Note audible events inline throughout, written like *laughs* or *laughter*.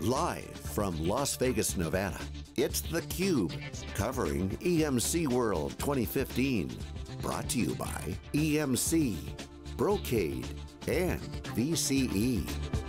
Live from Las Vegas, Nevada, it's theCUBE, covering EMC World 2015. Brought to you by EMC, Brocade, and VCE.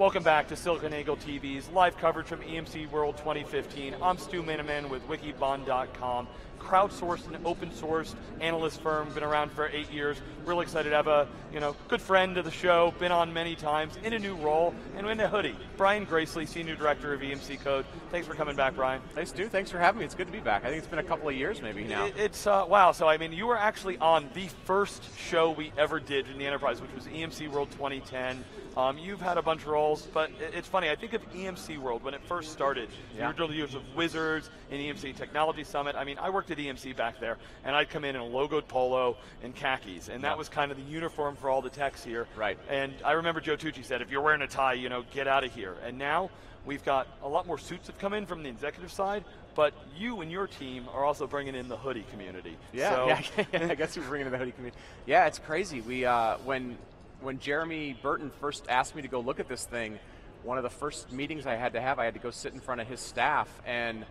Welcome back to SiliconANGLE TV's live coverage from EMC World 2015. I'm Stu Miniman with Wikibon.com crowdsourced and open sourced analyst firm, been around for eight years. Really excited to have a you know good friend of the show, been on many times, in a new role, and in a hoodie. Brian Gracely, Senior Director of EMC Code. Thanks for coming back, Brian. Thanks, Stu. Thanks for having me. It's good to be back. I think it's been a couple of years maybe now. It's, uh, wow, so I mean, you were actually on the first show we ever did in the enterprise, which was EMC World 2010. Um, you've had a bunch of roles, but it's funny, I think of EMC World when it first started. Yeah. You were years of Wizards and EMC Technology Summit. I mean, I worked at EMC back there, and I'd come in in a logoed polo and khakis, and that was kind of the uniform for all the techs here. Right. And I remember Joe Tucci said, if you're wearing a tie, you know, get out of here. And now, we've got a lot more suits that come in from the executive side, but you and your team are also bringing in the hoodie community. Yeah, so yeah, *laughs* I guess we're bringing in the hoodie community. Yeah, it's crazy. We uh, when when Jeremy Burton first asked me to go look at this thing, one of the first meetings I had to have, I had to go sit in front of his staff. And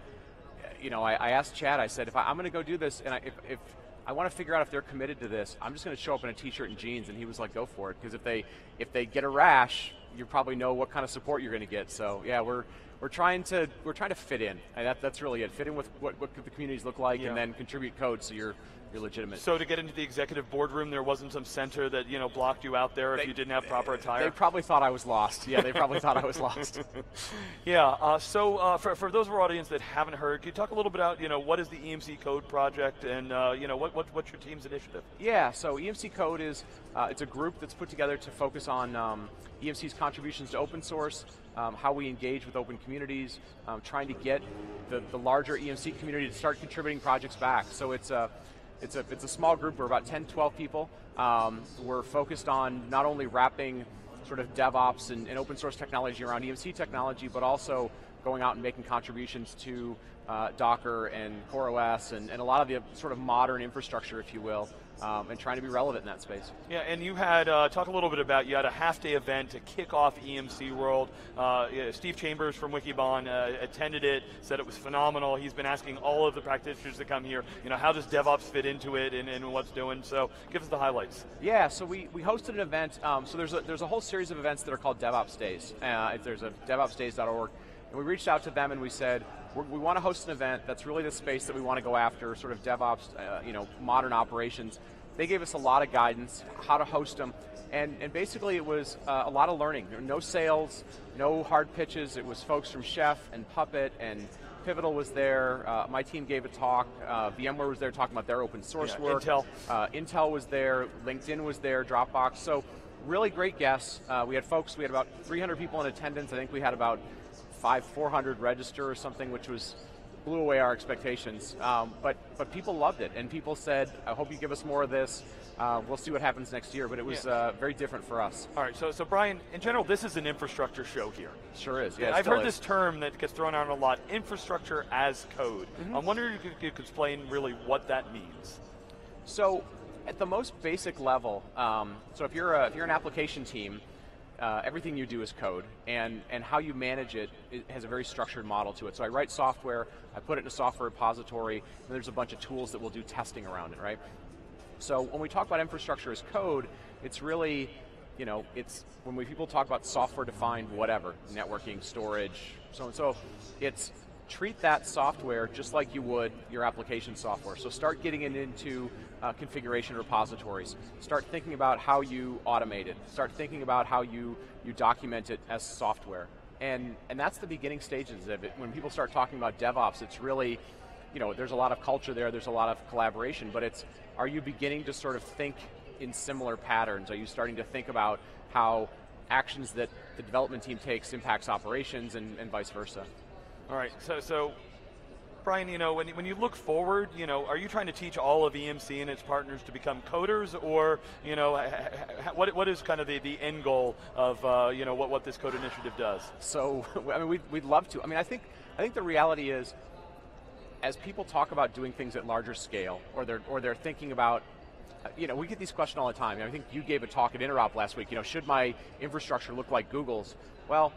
you know, I, I asked Chad, I said, if I, am going to go do this, and I, if, if I want to figure out if they're committed to this, I'm just going to show up in a t-shirt and jeans, and he was like, go for it, because if they, if they get a rash, you probably know what kind of support you're going to get. So yeah, we're, we're trying to, we're trying to fit in, and that, that's really it. Fit in with what, what the communities look like, yeah. and then contribute code so you're, you're legitimate. So to get into the executive boardroom, there wasn't some center that you know blocked you out there they, if you didn't have proper attire. They probably thought I was lost. Yeah, they probably thought I was lost. *laughs* Yeah. Uh, so uh, for, for those of our audience that haven't heard, can you talk a little bit about you know what is the EMC Code project and uh, you know what, what what's your team's initiative? Yeah. So EMC Code is uh, it's a group that's put together to focus on um, EMC's contributions to open source, um, how we engage with open communities, um, trying to get the, the larger EMC community to start contributing projects back. So it's a it's a, it's a small group, we're about 10, 12 people. Um, we're focused on not only wrapping sort of DevOps and, and, open source technology around EMC technology, but also going out and making contributions to uh, Docker and CoreOS and, and a lot of the sort of modern infrastructure, if you will, um, and trying to be relevant in that space. Yeah, and you had, uh, talk a little bit about, you had a half day event to kick off EMC World. Uh, Steve Chambers from Wikibon uh, attended it, said it was phenomenal. He's been asking all of the practitioners to come here, you know, how does DevOps fit into it and, and what's doing, so give us the highlights. Yeah, so we, we hosted an event, um, so there's a, there's a whole series of events that are called DevOps Days. Uh, there's a DevOpsDays.org, and we reached out to them and we said, we want to host an event that's really the space that we want to go after, sort of DevOps, uh, you know, modern operations. They gave us a lot of guidance, how to host them, and, and basically it was uh, a lot of learning. No sales, no hard pitches, it was folks from Chef and Puppet and Pivotal was there, uh, my team gave a talk, uh, VMware was there talking about their open source yeah, work. Intel. Uh, Intel was there, LinkedIn was there, Dropbox, so really great guests. Uh, we had folks, we had about 300 people in attendance, I think we had about five, 400 register or something, which was blew away our expectations. Um, but but people loved it, and people said, "I hope you give us more of this." Uh, we'll see what happens next year, but it was yeah. uh, very different for us. All right, so so Brian, in general, this is an infrastructure show here. Sure is. Yeah, I've heard is. this term that gets thrown around a lot: infrastructure as code. Mm -hmm. I'm wondering if you could, you could explain really what that means. So, at the most basic level, um, so if you're a, if you're an application team uh, everything you do is code, and, and how you manage it, it has a very structured model to it. So I write software, I put it in a software repository, and there's a bunch of tools that will do testing around it, right? So when we talk about infrastructure as code, it's really, you know, it's when we people talk about software-defined whatever, networking, storage, so and so, it's treat that software just like you would your application software. So start getting it into uh, configuration repositories. Start thinking about how you automate it. Start thinking about how you, you document it as software. And, and that's the beginning stages of it. When people start talking about DevOps, it's really, you know, there's a lot of culture there, there's a lot of collaboration, but it's, are you beginning to sort of think in similar patterns? Are you starting to think about how actions that the development team takes impacts operations and, and vice versa? All right, so, so Brian, you know, when, when you look forward, you know, are you trying to teach all of EMC and its partners to become coders, or, you know, what, what is kind of the, the end goal of, uh, you know, what, what this code initiative does? So, *laughs* I mean, we'd, we'd love to. I mean, I think, I think the reality is, as people talk about doing things at larger scale, or they're, or they're thinking about you know, we get these questions all the time. I think you gave a talk at Interop last week. You know, should my infrastructure look like Google's? Well,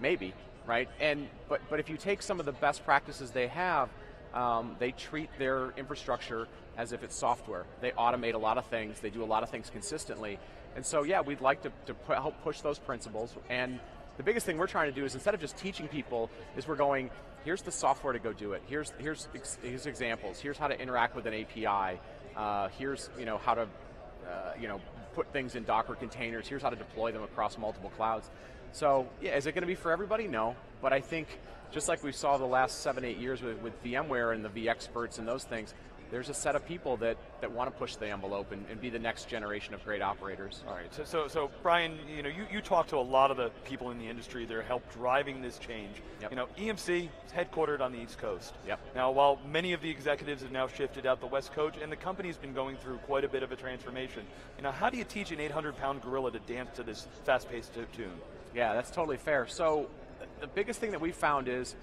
maybe, right? And but but if you take some of the best practices they have, um, they treat their infrastructure as if it's software. They automate a lot of things. They do a lot of things consistently. And so, yeah, we'd like to, to pu help push those principles. And the biggest thing we're trying to do is instead of just teaching people, is we're going, here's the software to go do it. Here's here's, here's examples. Here's how to interact with an API. Uh, here's you know how to uh, you know put things in Docker containers. Here's how to deploy them across multiple clouds. So yeah, is it going to be for everybody? No, but I think just like we saw the last seven, eight years with, with VMware and the vExperts and those things, there's a set of people that, that want to push the envelope and, and, be the next generation of great operators. All right, so, so, so Brian, you know, you, you talk to a lot of the people in the industry that are help driving this change. Yep. You know, EMC is headquartered on the East Coast. Yep. Now, while many of the executives have now shifted out the West Coast, and the company's been going through quite a bit of a transformation, you know, how do you teach an 800-pound gorilla to dance to this fast-paced tune? Yeah, that's totally fair. So the biggest thing that we found is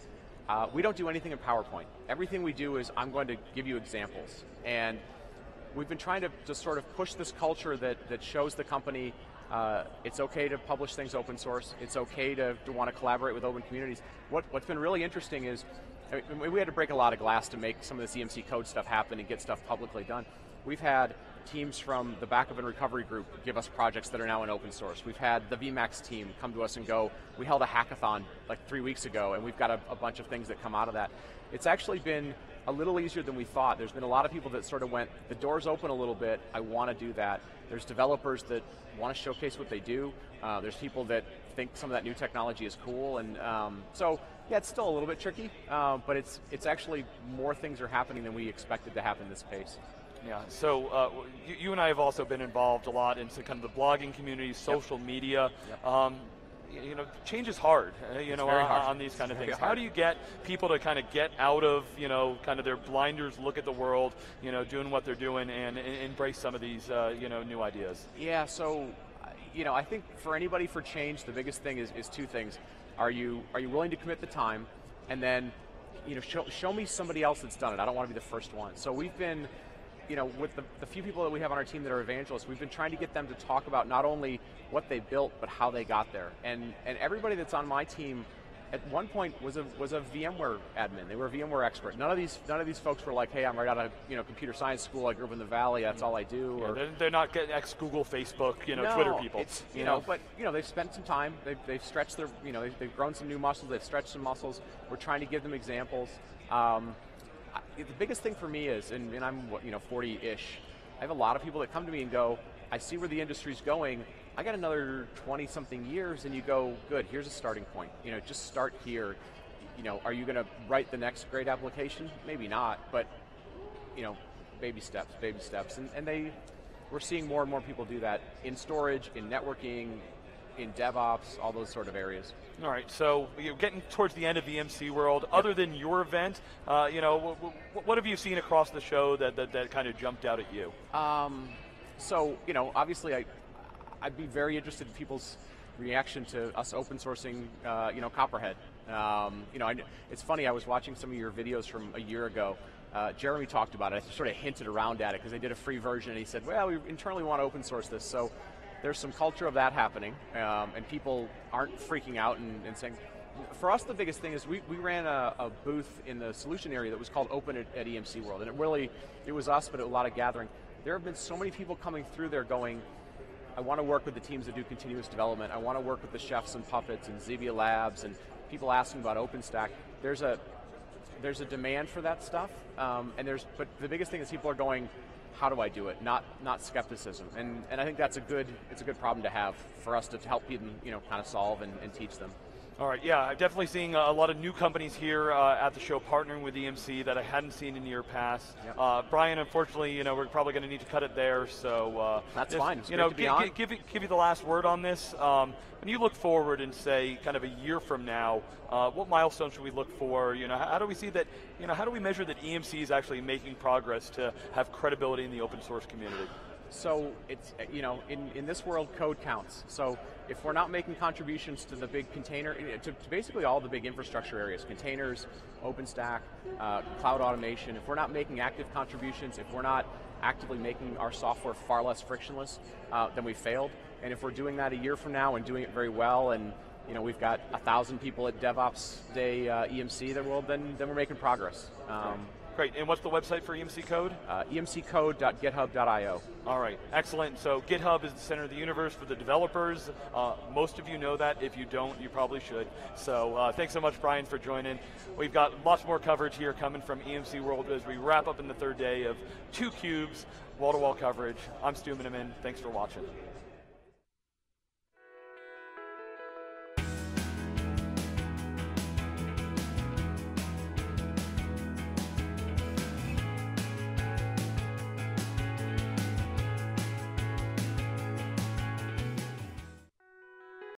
uh, we don't do anything in PowerPoint. Everything we do is I'm going to give you examples. And we've been trying to just sort of push this culture that, that shows the company uh, it's okay to publish things open source. It's okay to, to want to collaborate with open communities. What, what's been really interesting is I mean, we had to break a lot of glass to make some of this EMC code stuff happen and get stuff publicly done. We've had teams from the backup and recovery group give us projects that are now in open source. We've had the VMAX team come to us and go, we held a hackathon like three weeks ago and we've got a, a bunch of things that come out of that. It's actually been a little easier than we thought. There's been a lot of people that sort of went, the door's open a little bit, I want to do that. There's developers that want to showcase what they do. Uh, there's people that think some of that new technology is cool, and um, so yeah, it's still a little bit tricky, uh, but it's it's actually more things are happening than we expected to happen this pace. Yeah, so uh, you, you, and I have also been involved a lot into kind of the blogging community, social yep. media. Yep. Um, you know, change is hard, uh, you it's know, on, on, these kind of things. How do you get people to kind of get out of, you know, kind of their blinders, look at the world, you know, doing what they're doing and, and embrace some of these, uh, you know, new ideas? Yeah, so, you know, I think for anybody for change, the biggest thing is, is two things. Are you, are you willing to commit the time? And then, you know, show, show me somebody else that's done it. I don't want to be the first one. So we've been, you know, with the, the, few people that we have on our team that are evangelists, we've been trying to get them to talk about not only what they built, but how they got there. And and everybody that's on my team at one point was a was a VMware admin. They were a VMware expert. None of these none of these folks were like, hey, I'm right out of you know computer science school. I grew up in the valley. That's all I do. Yeah, or they're, they're, not getting ex Google, Facebook, you know, no, Twitter people. It's, you, you know, know, but you know they've spent some time. They've, they've stretched their you know they've, they've grown some new muscles. They've stretched some muscles. We're trying to give them examples. Um, the biggest thing for me is, and, and I'm you know 40-ish. I have a lot of people that come to me and go, I see where the industry's going. I got another 20 something years, and you go, good. Here's a starting point. You know, just start here. You know, are you going to write the next great application? Maybe not, but you know, baby steps, baby steps, and, and they. We're seeing more and more people do that in storage, in networking, in DevOps, all those sort of areas. All right, so you're getting towards the end of the EMC world. Yep. Other than your event, uh, you know, what have you seen across the show that, that, that kind of jumped out at you? Um, so, you know, obviously I, I'd be very interested in people's reaction to us open sourcing, uh, you know, CoprHD. Um, you know, I, it's funny, I was watching some of your videos from a year ago. Uh, Jeremy talked about it. I sort of hinted around at it because they did a free version and he said, well, we internally want to open source this. So there's some culture of that happening, um, and people aren't freaking out and, and, saying. For us, the biggest thing is we, we ran a, a booth in the solution area that was called Open at, at EMC World, and it really it was us, but a lot of gathering. There have been so many people coming through there going, I want to work with the teams that do continuous development. I want to work with the chefs and puppets and Xebia Labs and people asking about OpenStack. There's a there's a demand for that stuff, um, and there's but the biggest thing is people are going, how do I do it? Not not skepticism, and and I think that's a good it's a good problem to have for us to help people you know kind of solve and, and teach them. All right, yeah, I'm definitely seeing a lot of new companies here uh, at the show partnering with EMC that I hadn't seen in the year past. Yep. Uh, Brian, unfortunately, you know, we're probably going to need to cut it there. So uh, that's just, fine. It's you know, give, give, give, you the last word on this. Um, when you look forward and say, kind of a year from now, uh, what milestones should we look for? You know, how do we see that? You know, how do we measure that EMC is actually making progress to have credibility in the open source community? So it's, you know, in, in this world, code counts. So if we're not making contributions to the big container, eh, to, to basically all the big infrastructure areas, containers, OpenStack, uh, cloud automation, if we're not making active contributions, if we're not actively making our software far less frictionless, uh, then we failed. And if we're doing that a year from now and doing it very well and you know, we've got a thousand people at DevOps Day uh, EMC, then, we'll, then, then we're making progress. Um, Great, and what's the website for EMC Code? Uh, emccode.github.io. All right, excellent. So GitHub is the center of the universe for the developers. Uh, most of you know that. If you don't, you probably should. So uh, thanks so much, Brian, for joining. We've got lots more coverage here coming from EMC World as we wrap up in the third day of two cubes, wall-to-wall -wall coverage. I'm Stu Miniman. Thanks for watching.